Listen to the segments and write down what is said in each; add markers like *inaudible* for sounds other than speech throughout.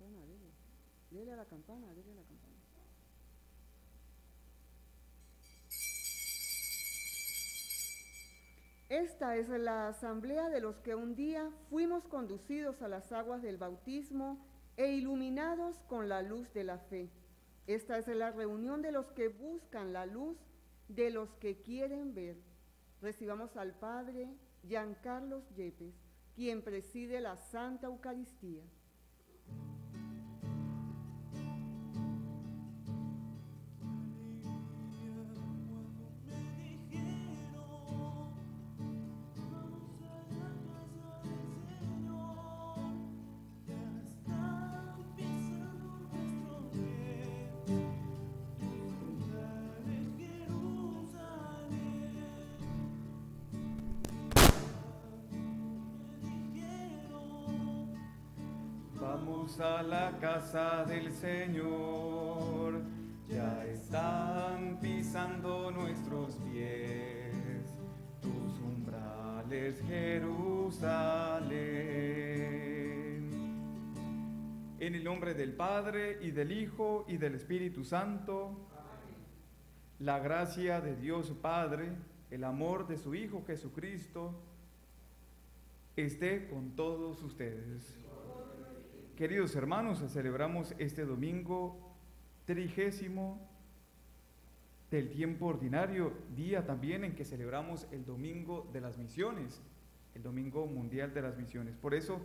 A la campana, a la campana. Esta es la asamblea de los que un día fuimos conducidos a las aguas del bautismo e iluminados con la luz de la fe. Esta es la reunión de los que buscan la luz, de los que quieren ver. Recibamos al Padre Giancarlos Yepes, quien preside la Santa Eucaristía. A la casa del Señor, ya están pisando nuestros pies, tus umbrales Jerusalén. En el nombre del Padre y del Hijo y del Espíritu Santo, la gracia de Dios Padre, el amor de su Hijo Jesucristo, esté con todos ustedes. Queridos hermanos, celebramos este domingo trigésimo del tiempo ordinario, día también en que celebramos el Domingo de las Misiones, el Domingo Mundial de las Misiones. Por eso,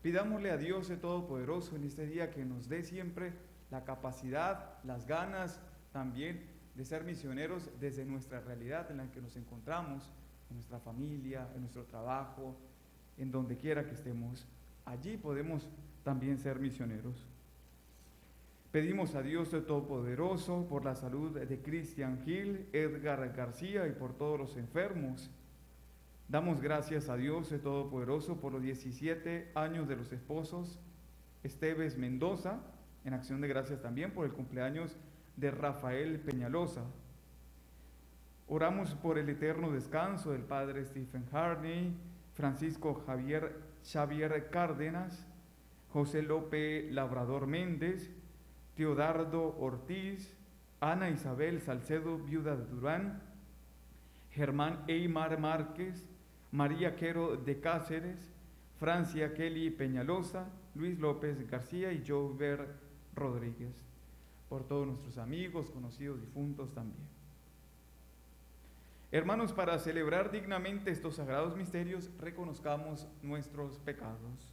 pidámosle a Dios el Todopoderoso en este día que nos dé siempre la capacidad, las ganas también de ser misioneros desde nuestra realidad en la que nos encontramos, en nuestra familia, en nuestro trabajo, en donde quiera que estemos. Allí podemos también ser misioneros. Pedimos a Dios de Todopoderoso por la salud de Christian Gil, Edgar García y por todos los enfermos. Damos gracias a Dios de Todopoderoso por los 17 años de los esposos Esteves Mendoza, en acción de gracias también por el cumpleaños de Rafael Peñalosa. Oramos por el eterno descanso del Padre Stephen Harney, Francisco Javier, Xavier Cárdenas, José López Labrador Méndez, Teodardo Ortiz, Ana Isabel Salcedo, viuda de Durán, Germán Eymar Márquez, María Quero de Cáceres, Francia Kelly Peñalosa, Luis López García y Jover Rodríguez. por todos nuestros amigos, conocidos, difuntos también. Hermanos, para celebrar dignamente estos sagrados misterios, reconozcamos nuestros pecados.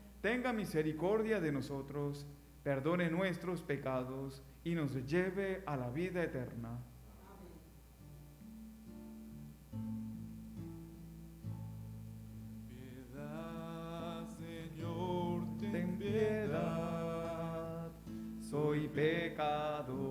tenga misericordia de nosotros, perdone nuestros pecados y nos lleve a la vida eterna. Piedad, Señor, Ten piedad, soy pecador,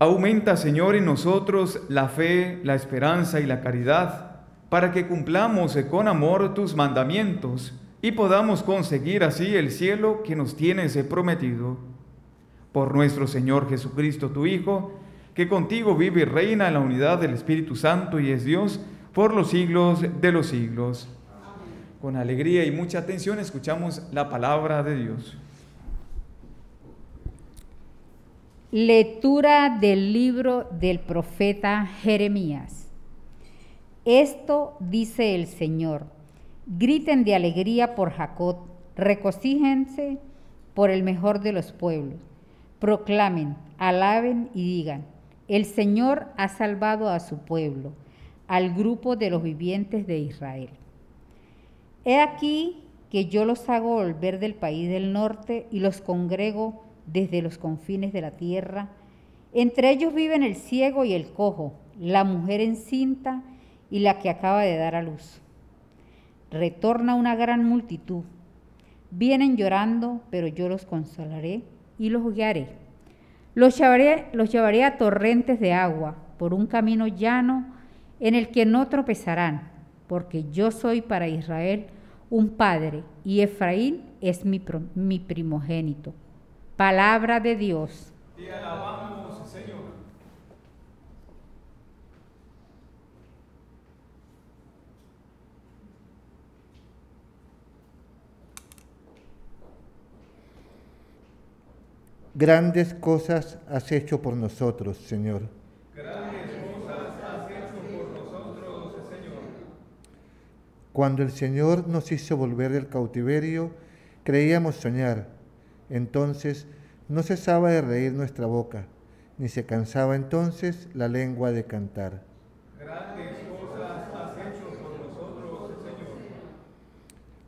Aumenta, Señor, en nosotros la fe, la esperanza y la caridad, para que cumplamos con amor tus mandamientos y podamos conseguir así el cielo que nos tienes prometido. Por nuestro Señor Jesucristo, tu Hijo, que contigo vive y reina en la unidad del Espíritu Santo y es Dios por los siglos de los siglos. Con alegría y mucha atención escuchamos la palabra de Dios. Lectura del libro del profeta Jeremías. Esto dice el Señor. Griten de alegría por Jacob, recocíjense por el mejor de los pueblos. Proclamen, alaben y digan, el Señor ha salvado a su pueblo, al grupo de los vivientes de Israel. He aquí que yo los hago volver del país del norte y los congrego desde los confines de la tierra. Entre ellos viven el ciego y el cojo, la mujer encinta y la que acaba de dar a luz. Retorna una gran multitud. Vienen llorando, pero yo los consolaré y los guiaré. Los llevaré, a torrentes de agua por un camino llano en el que no tropezarán, porque yo soy para Israel un padre y Efraín es mi primogénito. Palabra de Dios. Te alabamos, Señor. Grandes cosas has hecho por nosotros, Señor. Grandes cosas has hecho por nosotros, Señor. Cuando el Señor nos hizo volver del cautiverio, creíamos soñar entonces no cesaba de reír nuestra boca, ni se cansaba entonces la lengua de cantar. Grandes cosas has hecho por nosotros, Señor.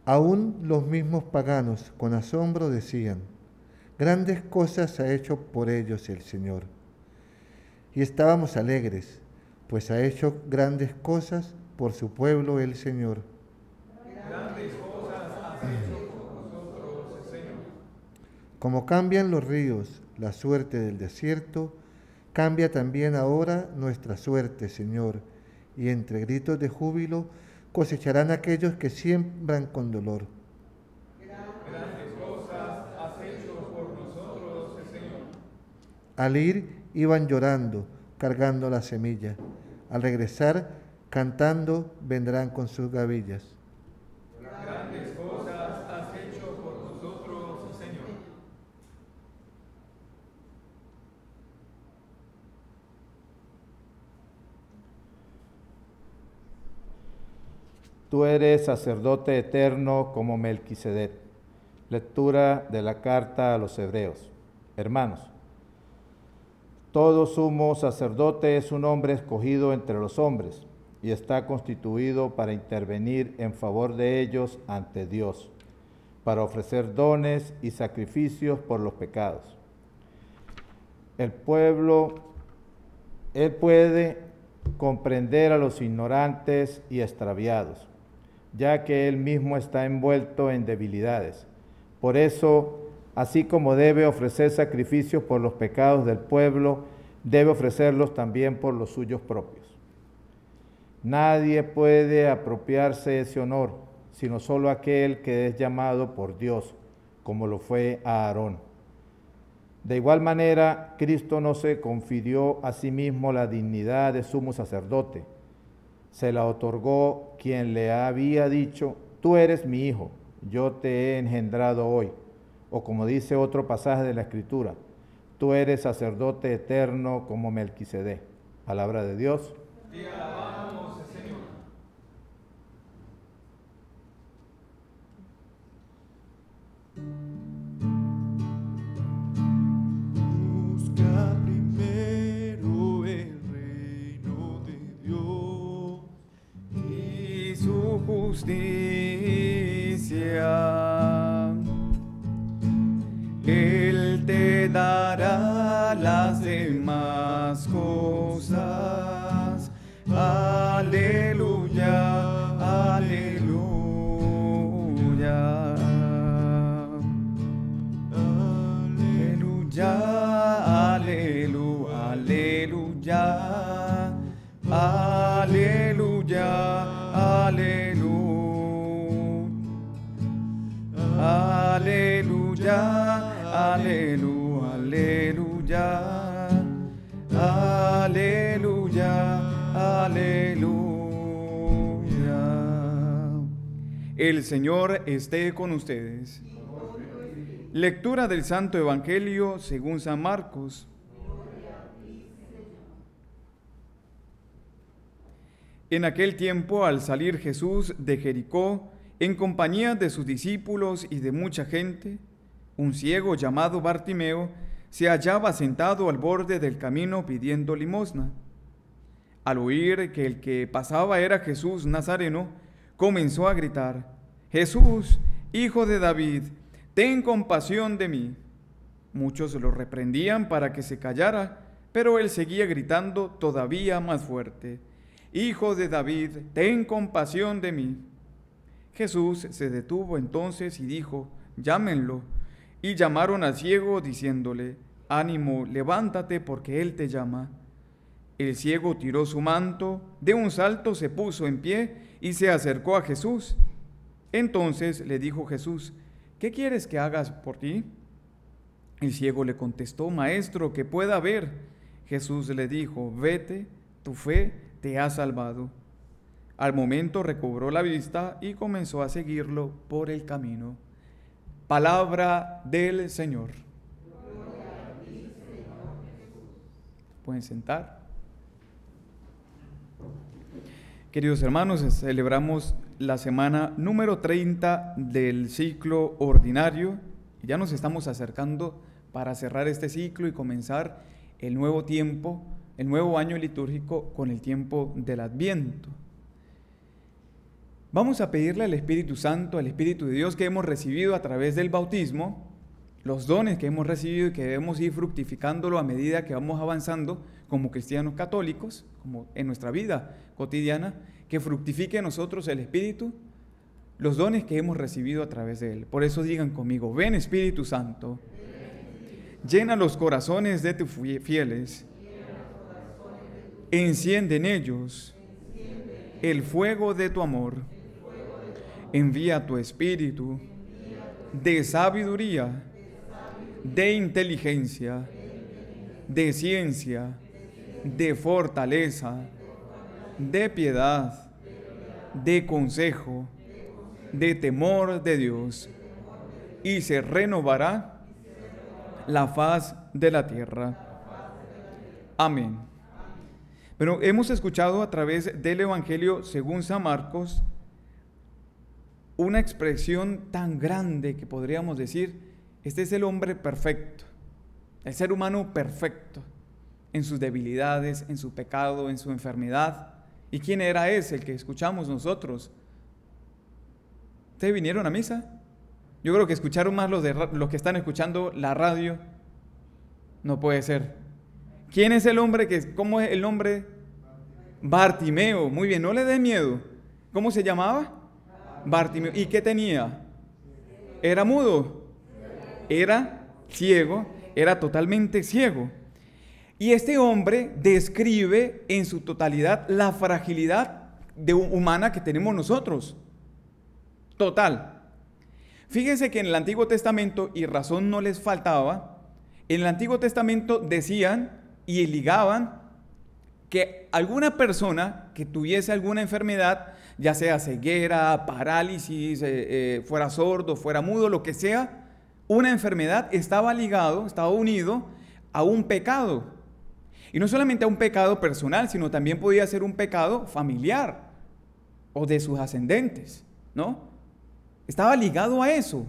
Aún los mismos paganos con asombro decían, grandes cosas ha hecho por ellos el Señor. Y estábamos alegres, pues ha hecho grandes cosas por su pueblo el Señor. Grandes cosas has hecho por nosotros, Señor. Como cambian los ríos la suerte del desierto, cambia también ahora nuestra suerte, Señor, y entre gritos de júbilo cosecharán aquellos que siembran con dolor. Grandes cosas has hecho por nosotros, Señor. Al ir iban llorando, cargando la semilla. Al regresar, cantando, vendrán con sus gavillas. Grandes cosas has hecho por nosotros, Señor. Tú eres sacerdote eterno como Melquisedec. Lectura de la carta a los hebreos. Hermanos, todo sumo sacerdote es un hombre escogido entre los hombres y está constituido para intervenir en favor de ellos ante Dios, para ofrecer dones y sacrificios por los pecados. El pueblo, él puede comprender a los ignorantes y extraviados, ya que él mismo está envuelto en debilidades. Por eso, así como debe ofrecer sacrificios por los pecados del pueblo, debe ofrecerlos también por los suyos propios. Nadie puede apropiarse ese honor, sino solo aquel que es llamado por Dios, como lo fue Aarón. De igual manera, Cristo no se confirió a sí mismo la dignidad de sumo sacerdote. Se la otorgó quien le había dicho, tú eres mi hijo, yo te he engendrado hoy. O como dice otro pasaje de la Escritura, tú eres sacerdote eterno como Melquisedec. Palabra de Dios. El Señor esté con ustedes. Lectura del Santo Evangelio según San Marcos. En aquel tiempo, al salir Jesús de Jericó, en compañía de sus discípulos y de mucha gente, un ciego llamado Bartimeo se hallaba sentado al borde del camino pidiendo limosna. Al oír que el que pasaba era Jesús Nazareno, comenzó a gritar, Jesús, hijo de David, ten compasión de mí. Muchos lo reprendían para que se callara, pero él seguía gritando todavía más fuerte, Hijo de David, ten compasión de mí. Jesús se detuvo entonces y dijo, llámenlo. Y llamaron al ciego diciéndole, ánimo, levántate porque él te llama. El ciego tiró su manto, de un salto se puso en pie y se acercó a Jesús. Entonces le dijo Jesús, ¿qué quieres que hagas por ti? El ciego le contestó, Maestro, que pueda ver. Jesús le dijo, vete, tu fe te ha salvado. Al momento recobró la vista y comenzó a seguirlo por el camino. Palabra del Señor. Pueden sentar. Queridos hermanos, celebramos la semana número 30 del ciclo ordinario. Ya nos estamos acercando para cerrar este ciclo y comenzar el nuevo tiempo, el nuevo año litúrgico con el tiempo del Adviento. Vamos a pedirle al Espíritu Santo, al Espíritu de Dios que hemos recibido a través del bautismo, los dones que hemos recibido y que debemos ir fructificándolo a medida que vamos avanzando como cristianos católicos, como en nuestra vida cotidiana, que fructifique en nosotros el Espíritu, los dones que hemos recibido a través de Él. Por eso digan conmigo, ven Espíritu Santo, llena los corazones de tus fieles, enciende en ellos el fuego de tu amor envía tu espíritu de sabiduría, de inteligencia, de ciencia, de fortaleza, de piedad, de consejo, de temor de Dios, y se renovará la faz de la tierra. Amén. Pero hemos escuchado a través del Evangelio según San Marcos una expresión tan grande que podríamos decir, este es el hombre perfecto, el ser humano perfecto, en sus debilidades, en su pecado, en su enfermedad. ¿Y quién era ese, el que escuchamos nosotros? ¿Ustedes vinieron a misa? Yo creo que escucharon más los, de, los que están escuchando la radio. No puede ser. ¿Quién es el hombre que, cómo es el nombre? Bartimeo. Muy bien, no le dé miedo. ¿Cómo se llamaba? Bartimeo. ¿Y qué tenía? Era mudo. Era ciego. Era totalmente ciego. Y este hombre describe en su totalidad la fragilidad humana que tenemos nosotros. Total. Fíjense que en el Antiguo Testamento, y razón no les faltaba, en el Antiguo Testamento decían y ligaban que alguna persona que tuviese alguna enfermedad ya sea ceguera, parálisis, eh, eh, fuera sordo, fuera mudo, lo que sea, una enfermedad estaba ligado, estaba unido a un pecado. Y no solamente a un pecado personal, sino también podía ser un pecado familiar o de sus ascendentes, ¿no? Estaba ligado a eso.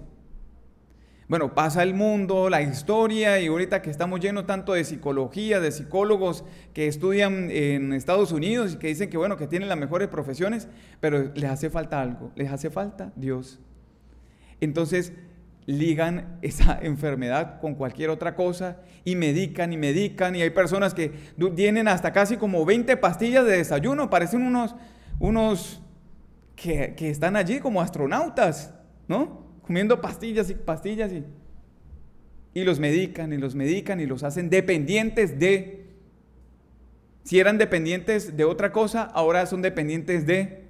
Bueno, pasa el mundo, la historia, y ahorita que estamos llenos tanto de psicología, de psicólogos que estudian en Estados Unidos y que dicen que, bueno, que tienen las mejores profesiones, pero les hace falta algo, les hace falta Dios. Entonces, ligan esa *laughs* enfermedad con cualquier otra cosa y medican y medican, y hay personas que tienen hasta casi como 20 pastillas de desayuno, parecen unos, unos que, que están allí como astronautas, ¿no? comiendo pastillas y pastillas y, y los medican y los medican y los hacen dependientes de... Si eran dependientes de otra cosa, ahora son dependientes de...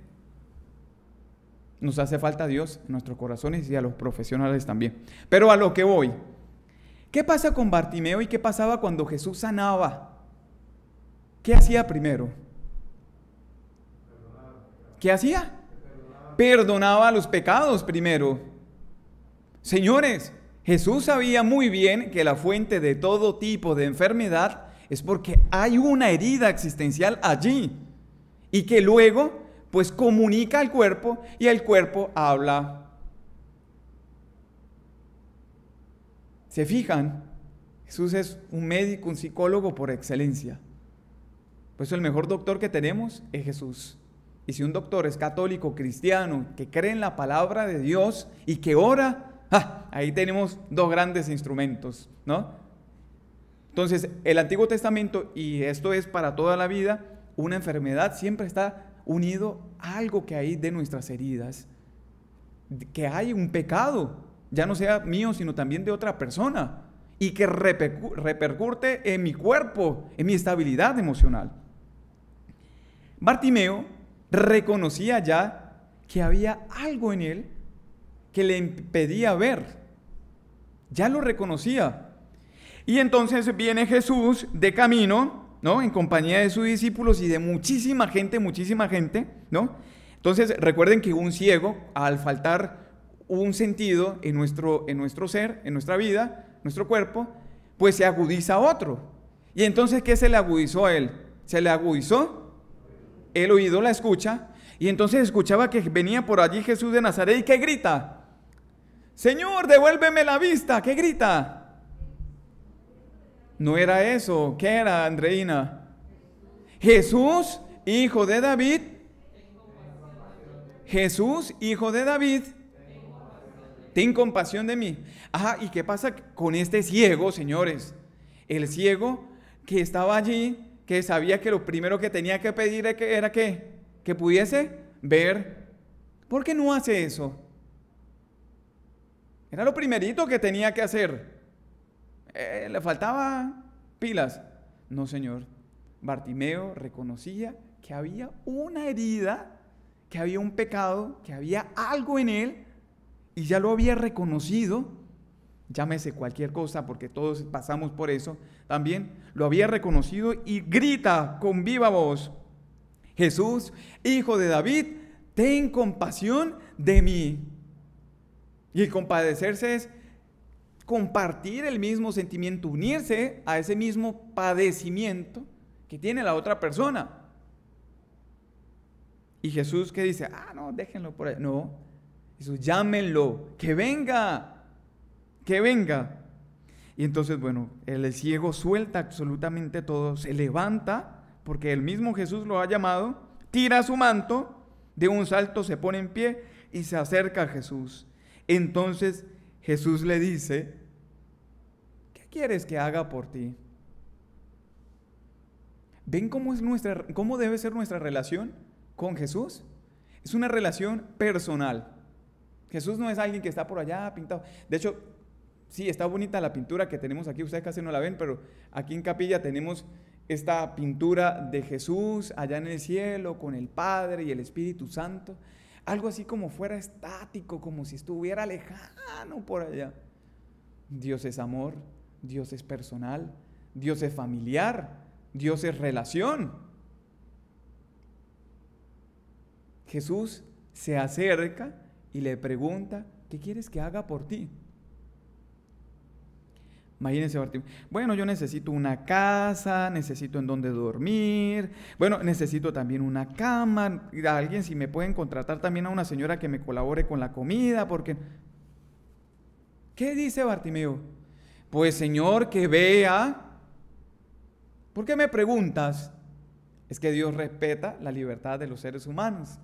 Nos hace falta Dios en nuestros corazones y a los profesionales también. Pero a lo que voy. ¿Qué pasa con Bartimeo y qué pasaba cuando Jesús sanaba? ¿Qué hacía primero? ¿Qué hacía? Perdonaba los pecados primero. Señores, Jesús sabía muy bien que la fuente de todo tipo de enfermedad es porque hay una herida existencial allí y que luego pues comunica al cuerpo y el cuerpo habla. ¿Se fijan? Jesús es un médico, un psicólogo por excelencia. Por eso el mejor doctor que tenemos es Jesús. Y si un doctor es católico, cristiano, que cree en la palabra de Dios y que ora, Ah, ahí tenemos dos grandes instrumentos, ¿no? Entonces, el Antiguo Testamento, y esto es para toda la vida, una enfermedad siempre está unido algo que hay de nuestras heridas, que hay un pecado, ya no sea mío, sino también de otra persona, y que repercute en mi cuerpo, en mi estabilidad emocional. Bartimeo reconocía ya que había algo en él que le impedía ver. Ya lo reconocía. Y entonces viene Jesús de camino, ¿no? En compañía de sus discípulos y de muchísima gente, muchísima gente, ¿no? Entonces recuerden que un ciego, al faltar un sentido en nuestro, en nuestro ser, en nuestra vida, nuestro cuerpo, pues se agudiza otro. Y entonces, ¿qué se le agudizó a él? Se le agudizó el oído la escucha, y entonces escuchaba que venía por allí Jesús de Nazaret y que grita, Señor, devuélveme la vista, ¿qué grita? No era eso, ¿qué era, Andreina? Jesús, hijo de David. Jesús, hijo de David. Ten compasión de mí. Ajá, ¿y qué pasa con este ciego, señores? El ciego que estaba allí, que sabía que lo primero que tenía que pedir era que, que pudiese ver. ¿Por qué no hace eso? Era lo primerito que tenía que hacer. Eh, le faltaba pilas. No, Señor. Bartimeo reconocía que había una herida, que había un pecado, que había algo en él, y ya lo había reconocido. Llámese cualquier cosa, porque todos pasamos por eso. También lo había reconocido y grita con viva voz, Jesús, hijo de David, ten compasión de mí. Y el compadecerse es compartir el mismo sentimiento, unirse a ese mismo padecimiento que tiene la otra persona. Y Jesús que dice, ah, no, déjenlo por ahí. No, Jesús, llámenlo, que venga, que venga. Y entonces, bueno, el ciego suelta absolutamente todo, se levanta, porque el mismo Jesús lo ha llamado, tira su manto, de un salto se pone en pie y se acerca a Jesús. Entonces Jesús le dice, ¿qué quieres que haga por ti? ¿Ven cómo, es nuestra, cómo debe ser nuestra relación con Jesús? Es una relación personal. Jesús no es alguien que está por allá pintado. De hecho, sí, está bonita la pintura que tenemos aquí. Ustedes casi no la ven, pero aquí en capilla tenemos esta pintura de Jesús allá en el cielo con el Padre y el Espíritu Santo. Algo así como fuera estático, como si estuviera lejano por allá. Dios es amor, Dios es personal, Dios es familiar, Dios es relación. Jesús se acerca y le pregunta, ¿qué quieres que haga por ti? Imagínense, Bueno, yo necesito una casa, necesito en dónde dormir. Bueno, necesito también una cama. Alguien, si me pueden contratar también a una señora que me colabore con la comida, porque. ¿Qué dice Bartimeo? Pues, Señor, que vea. ¿Por qué me preguntas? Es que Dios respeta la libertad de los seres humanos.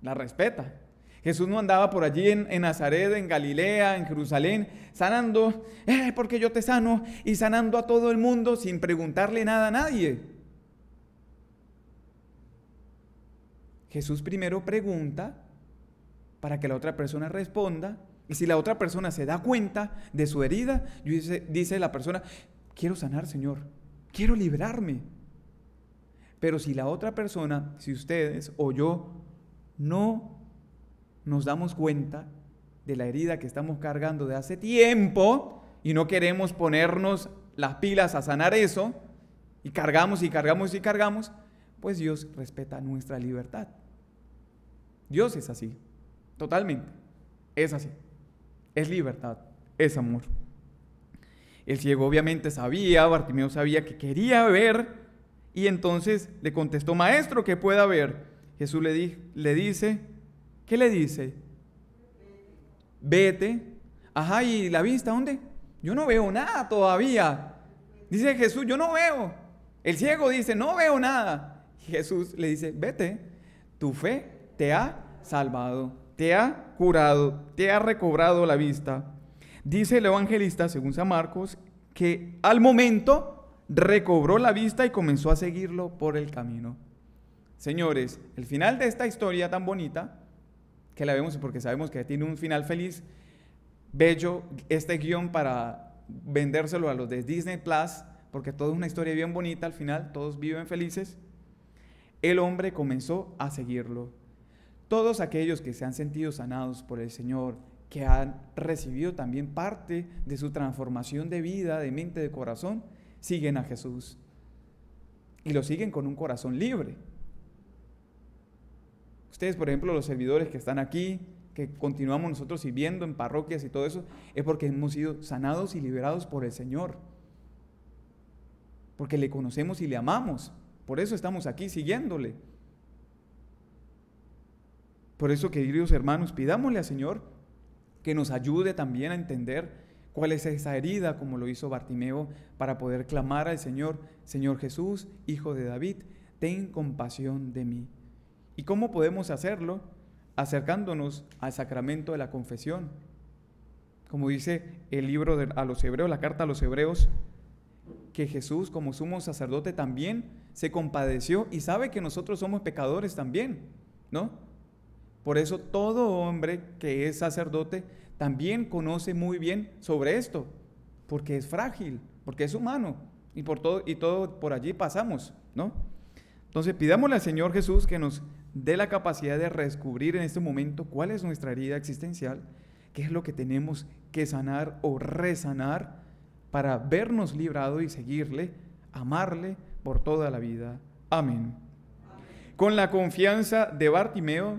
La respeta. Jesús no andaba por allí en, Nazaret, en Galilea, en Jerusalén, sanando, eh, porque yo te sano, y sanando a todo el mundo sin preguntarle nada a nadie. Jesús primero pregunta para que la otra persona responda, y si la otra persona se da cuenta de su herida, dice, la persona, quiero sanar, Señor, quiero liberarme. Pero si la otra persona, si ustedes o yo, no nos damos cuenta de la herida que estamos cargando de hace tiempo y no queremos ponernos las pilas a sanar eso, y cargamos y cargamos y cargamos, pues Dios respeta nuestra libertad. Dios es así, totalmente, es así, es libertad, es amor. El ciego obviamente sabía, Bartimeo sabía que quería ver, y entonces le contestó, maestro, que pueda ver. Jesús le, le dice, ¿Qué le dice? Vete. Ajá, ¿y la vista dónde? Yo no veo nada todavía. Dice Jesús, yo no veo. El ciego dice, no veo nada. Jesús le dice, vete, tu fe te ha salvado, te ha curado, te ha recobrado la vista. Dice el evangelista, según San Marcos, que al momento recobró la vista y comenzó a seguirlo por el camino. Señores, el final de esta historia tan bonita que la vemos porque sabemos que tiene un final feliz, bello, este guion para vendérselo a los de Disney Plus, porque todo es una historia bien bonita al final, todos viven felices. El hombre comenzó a seguirlo. Todos aquellos que se han sentido sanados por el Señor, que han recibido también parte de su transformación de vida, de mente, de corazón, siguen a Jesús. Y lo siguen con un corazón libre. Ustedes, por ejemplo, los servidores que están aquí, que continuamos nosotros sirviendo en parroquias y todo eso, es porque hemos sido sanados y liberados por el Señor. Porque le conocemos y le amamos. Por eso estamos aquí siguiéndole. Por eso, queridos hermanos, pidámosle al Señor que nos ayude también a entender cuál es esa herida, como lo hizo Bartimeo, para poder clamar al Señor, Señor Jesús, Hijo de David, ten compasión de mí. ¿Y cómo podemos hacerlo? Acercándonos al sacramento de la confesión. Como dice el libro de, a los hebreos, la carta a los hebreos, que Jesús como sumo sacerdote también se compadeció y sabe que nosotros somos pecadores también, ¿no? Por eso todo hombre que es sacerdote también conoce muy bien sobre esto, porque es frágil, porque es humano y por todo y todo por allí pasamos, ¿no? Entonces pidámosle al Señor Jesús que nos dé la capacidad de descubrir en este momento cuál es nuestra herida existencial, qué es lo que tenemos que sanar o resanar para vernos librado y seguirle, amarle por toda la vida. Amén. Con la confianza de Bartimeo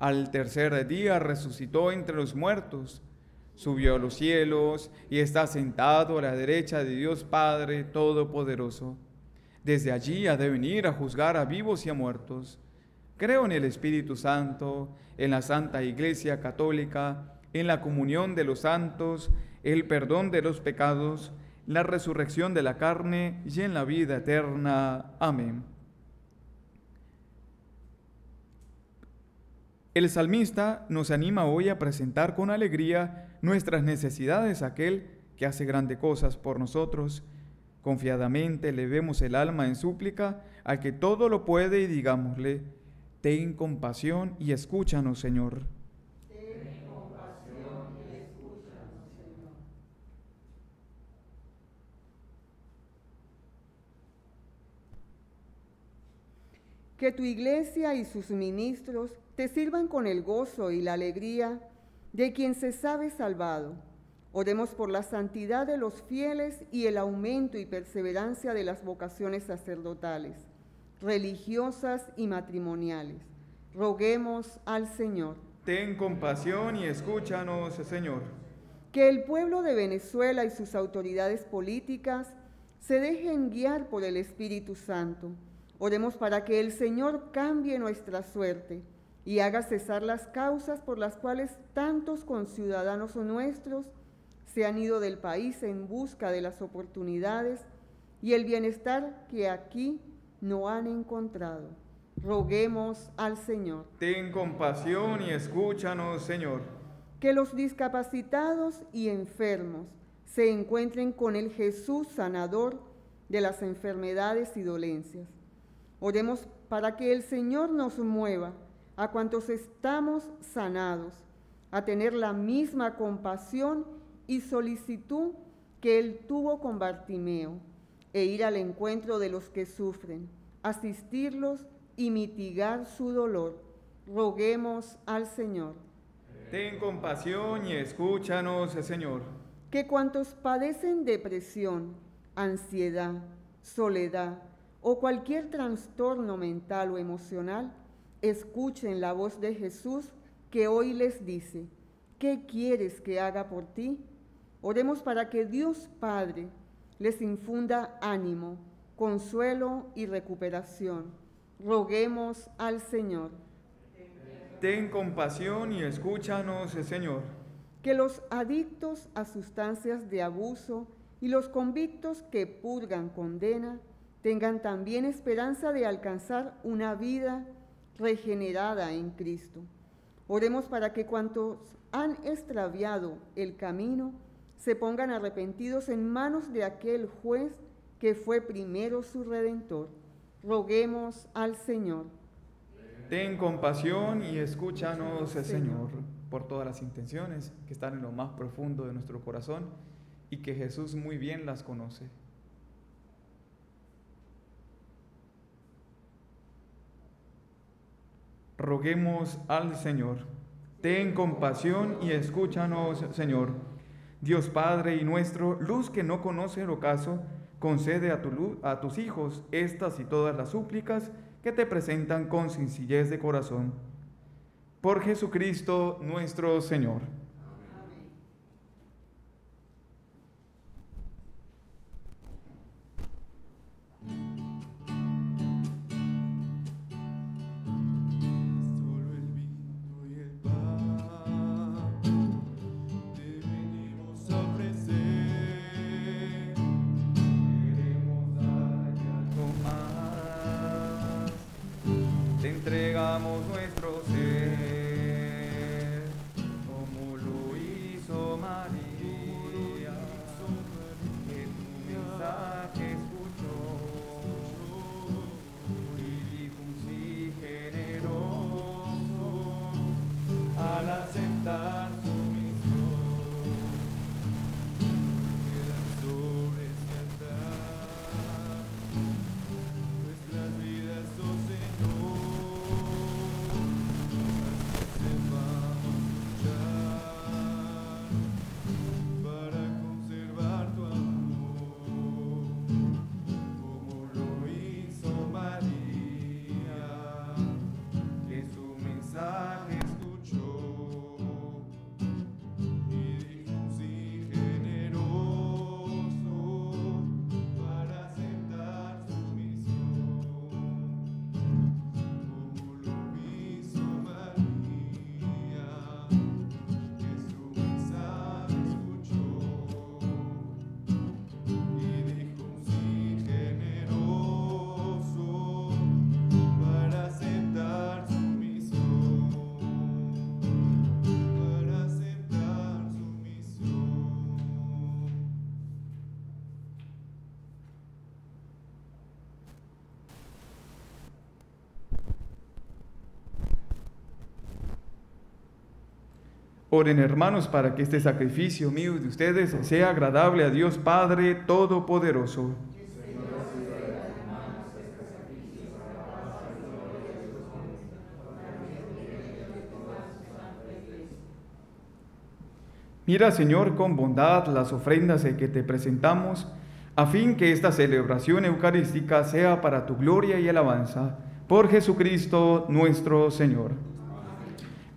al tercer día resucitó entre los muertos, subió a los cielos y está sentado a la derecha de Dios Padre Todopoderoso. Desde allí ha de venir a juzgar a vivos y a muertos. Creo en el Espíritu Santo, en la Santa Iglesia Católica, en la comunión de los santos, el perdón de los pecados, la resurrección de la carne y en la vida eterna. Amén. El salmista nos anima hoy a presentar con alegría nuestras necesidades a aquel que hace grandes cosas por nosotros. Confiadamente le vemos el alma en súplica al que todo lo puede y digámosle, ten compasión y escúchanos, Señor. Que tu iglesia y sus ministros te sirvan con el gozo y la alegría de quien se sabe salvado. Oremos por la santidad de los fieles y el aumento y perseverancia de las vocaciones sacerdotales, religiosas y matrimoniales. Roguemos al Señor. Ten compasión y escúchanos, Señor. Que el pueblo de Venezuela y sus autoridades políticas se dejen guiar por el Espíritu Santo Oremos para que el Señor cambie nuestra suerte y haga cesar las causas por las cuales tantos conciudadanos nuestros se han ido del país en busca de las oportunidades y el bienestar que aquí no han encontrado. Roguemos al Señor. Ten compasión y escúchanos, Señor. Que los discapacitados y enfermos se encuentren con el Jesús sanador de las enfermedades y dolencias Oremos para que el Señor nos mueva a cuantos estamos sanados, a tener la misma compasión y solicitud que Él tuvo con Bartimeo, e ir al encuentro de los que sufren, asistirlos y mitigar su dolor. Roguemos al Señor. Ten compasión y escúchanos, Señor. Que cuantos padecen depresión, ansiedad, soledad, o cualquier trastorno mental o emocional, escuchen la voz de Jesús que hoy les dice, ¿qué quieres que haga por ti? Oremos para que Dios Padre les infunda ánimo, consuelo y recuperación. Roguemos al Señor. Ten compasión y escúchanos, Señor. Que los adictos a sustancias de abuso y los convictos que purgan condena tengan también esperanza de alcanzar una vida regenerada en Cristo. Oremos para que cuantos han extraviado el camino se pongan arrepentidos en manos de aquel juez que fue primero su redentor. Roguemos al Señor. Ten compasión y escúchanos, Señor, por todas las intenciones que están en lo más profundo de nuestro corazón y que Jesús muy bien las conoce. Roguemos al Señor. Ten compasión y escúchanos, Señor. Dios Padre y nuestro, luz que no conoce el ocaso, concede a, tu luz, a tus hijos estas y todas las súplicas que te presentan con sencillez de corazón. Por Jesucristo nuestro Señor. Oren hermanos para que este sacrificio mío y de ustedes sea agradable a Dios Padre Todopoderoso. Mira, Señor, con bondad las ofrendas que te presentamos, a fin que esta celebración eucarística sea para tu gloria y alabanza, por Jesucristo nuestro Señor.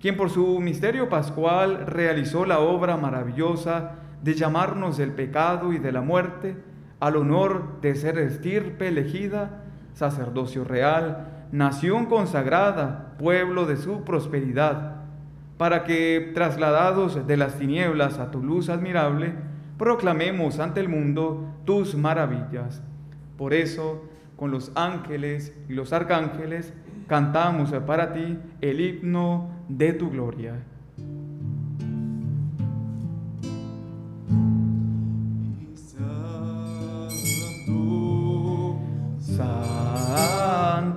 quien por su misterio pascual realizó la obra maravillosa de llamarnos del pecado y de la muerte al honor de ser estirpe elegida, sacerdocio real, nación consagrada, pueblo de su prosperidad, para que, trasladados de las tinieblas a tu luz admirable, proclamemos ante el mundo tus maravillas. Por eso, con los ángeles y los arcángeles, cantamos para ti el himno de tu gloria. Santo, Santo,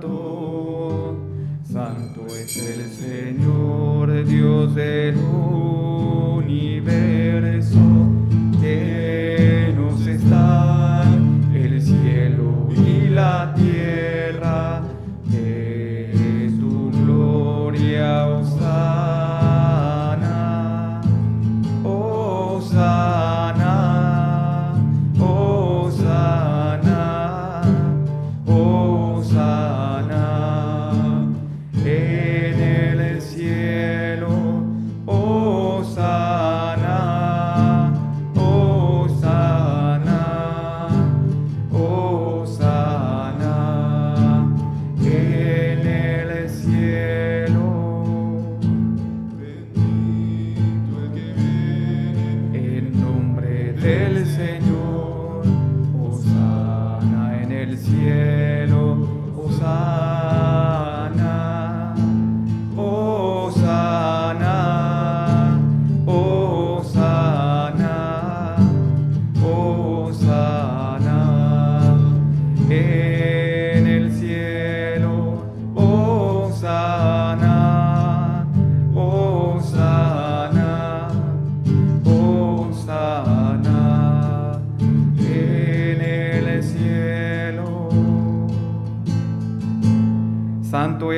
santo es el Señor, Dios universo,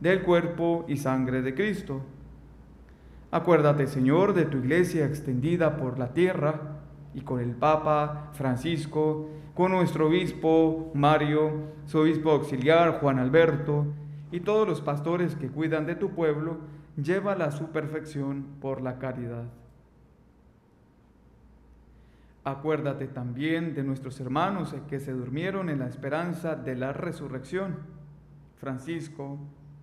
del cuerpo y sangre de Cristo. Acuérdate, Señor, de tu iglesia extendida por la tierra y con el Papa Francisco, con nuestro obispo Mario, su obispo auxiliar Juan Alberto y todos los pastores que cuidan de tu pueblo, llévala a su perfección por la caridad. Acuérdate también de nuestros hermanos que se durmieron en la esperanza de la resurrección. Francisco,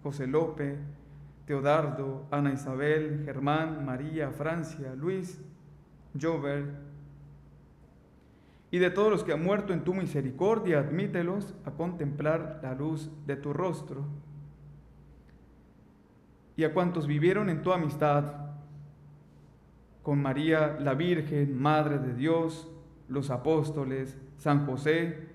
José López, Teodardo, Ana Isabel, Germán, María, Francia, Luis, Jover, y de todos los que han muerto en tu misericordia, admítelos a contemplar la luz de tu rostro. Y a cuantos vivieron en tu amistad, con María la Virgen, Madre de Dios, los apóstoles, San José,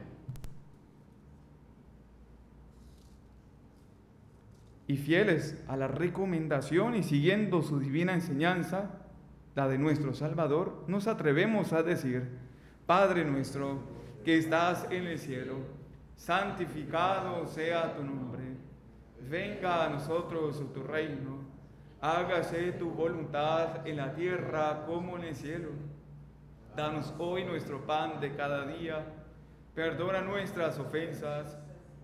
Y fieles a la recomendación y siguiendo su divina enseñanza, la de nuestro Salvador, nos atrevemos a decir, Padre nuestro que estás en el cielo, santificado sea tu nombre, venga a nosotros tu reino hágase tu voluntad en la tierra como en el cielo. Danos hoy nuestro pan de cada día, perdona nuestras ofensas,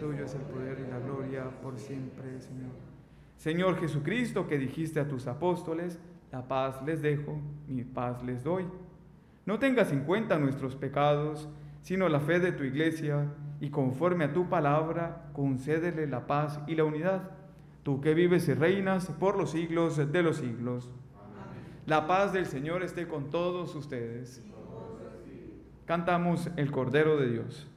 es el poder y la gloria por siempre, Señor. Señor Jesucristo, que dijiste a tus apóstoles, la paz les dejo, mi paz les doy. No tengas en cuenta nuestros pecados, sino la fe de tu iglesia, y conforme a tu palabra, concédele la paz y la unidad. Tú que vives y reinas por los siglos de los siglos. La paz del Señor esté con todos ustedes. Cantamos el Cordero de Dios.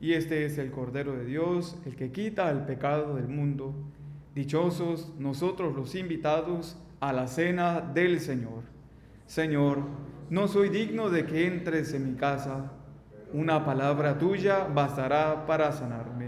Y este es el Cordero de Dios, el que quita el pecado del mundo. Dichosos nosotros los invitados a la cena del Señor. Señor, no soy digno de que entres en mi casa. Una palabra tuya bastará para sanarme.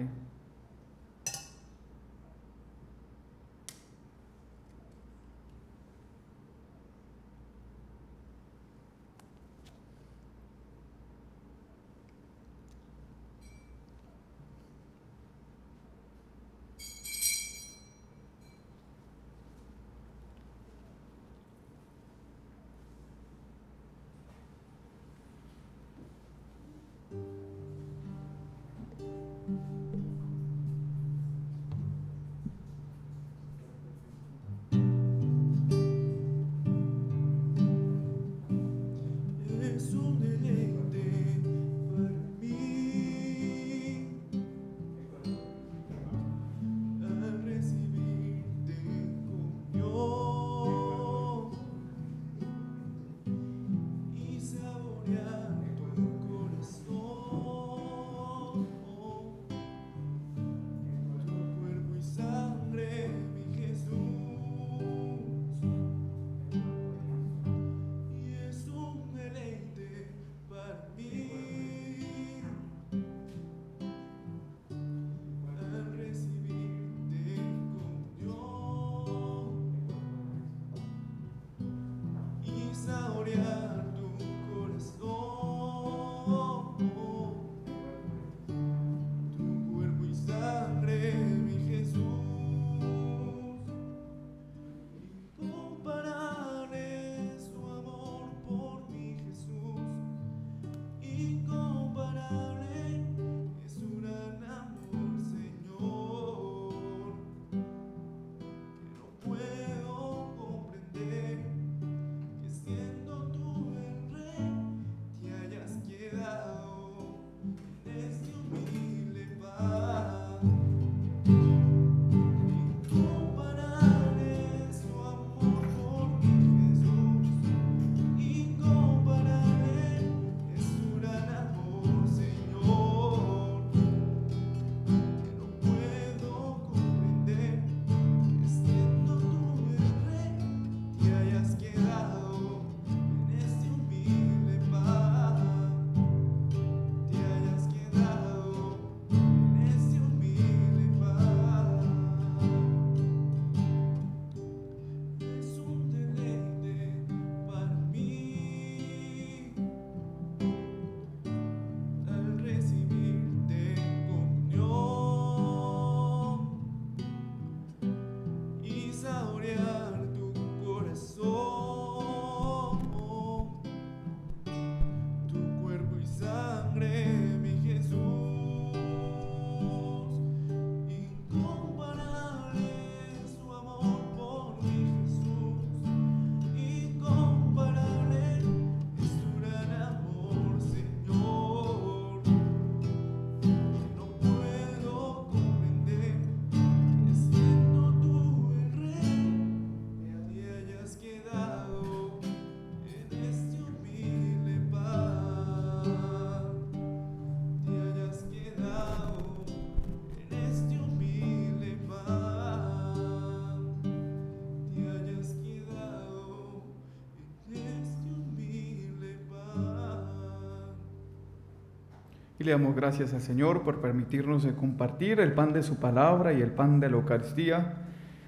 Y damos gracias al Señor por permitirnos compartir el pan de su palabra y el pan de la Eucaristía,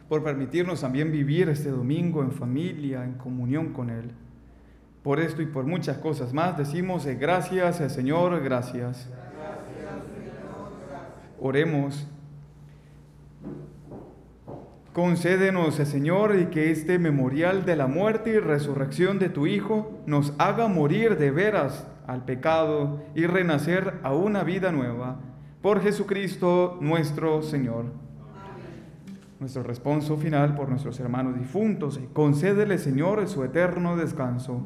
por permitirnos también vivir este domingo en familia, en comunión con Él. Por esto y por muchas cosas más decimos gracias al Señor, gracias. Oremos. Concédenos, Señor, y que este memorial de la muerte y resurrección de tu Hijo nos haga morir de veras al pecado y renacer a una vida nueva. Por Jesucristo nuestro Señor. Nuestro responso final por nuestros hermanos difuntos. Concédele, Señor, su eterno descanso.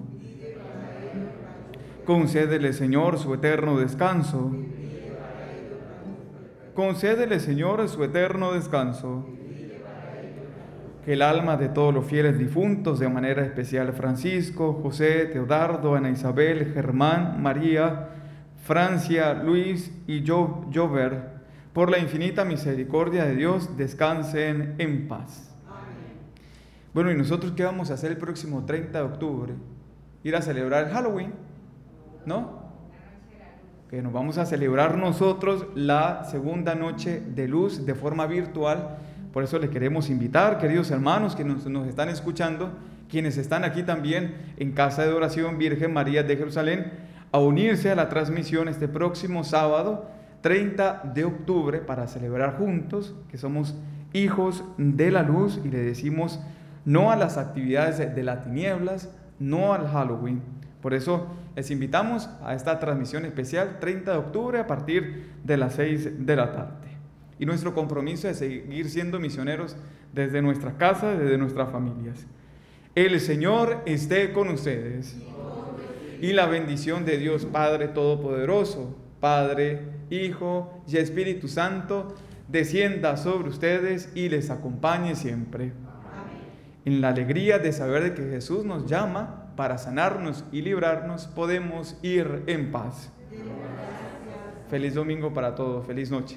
Concédele, Señor, su eterno descanso. Concédele, Señor, su eterno descanso el alma de todos los fieles difuntos, de manera especial Francisco, José, Teodardo, Ana Isabel, Germán, María, Francia, Luis y jo Jover, por la infinita misericordia de Dios, descansen en paz. Bueno, ¿y nosotros qué vamos a hacer el próximo 30 de octubre? Ir a celebrar el Halloween, ¿no? Que nos vamos a celebrar nosotros la segunda noche de luz de forma virtual por eso les queremos invitar, queridos hermanos que nos, están escuchando, quienes están aquí también en Casa de Oración Virgen María de Jerusalén, a unirse a la transmisión este próximo sábado, 30 de octubre, para celebrar juntos que somos hijos de la luz y le decimos no a las actividades de las tinieblas, no al Halloween. Por eso les invitamos a esta transmisión especial 30 de octubre a partir de las 6 de la tarde y nuestro compromiso es seguir siendo misioneros desde nuestra casa, desde nuestras familias. El Señor esté con ustedes. Y la bendición de Dios Padre Todopoderoso, Padre, Hijo y Espíritu Santo, descienda sobre ustedes y les acompañe siempre. En la alegría de saber de que Jesús nos llama para sanarnos y librarnos, podemos ir en paz. Feliz domingo para todos. Feliz noche.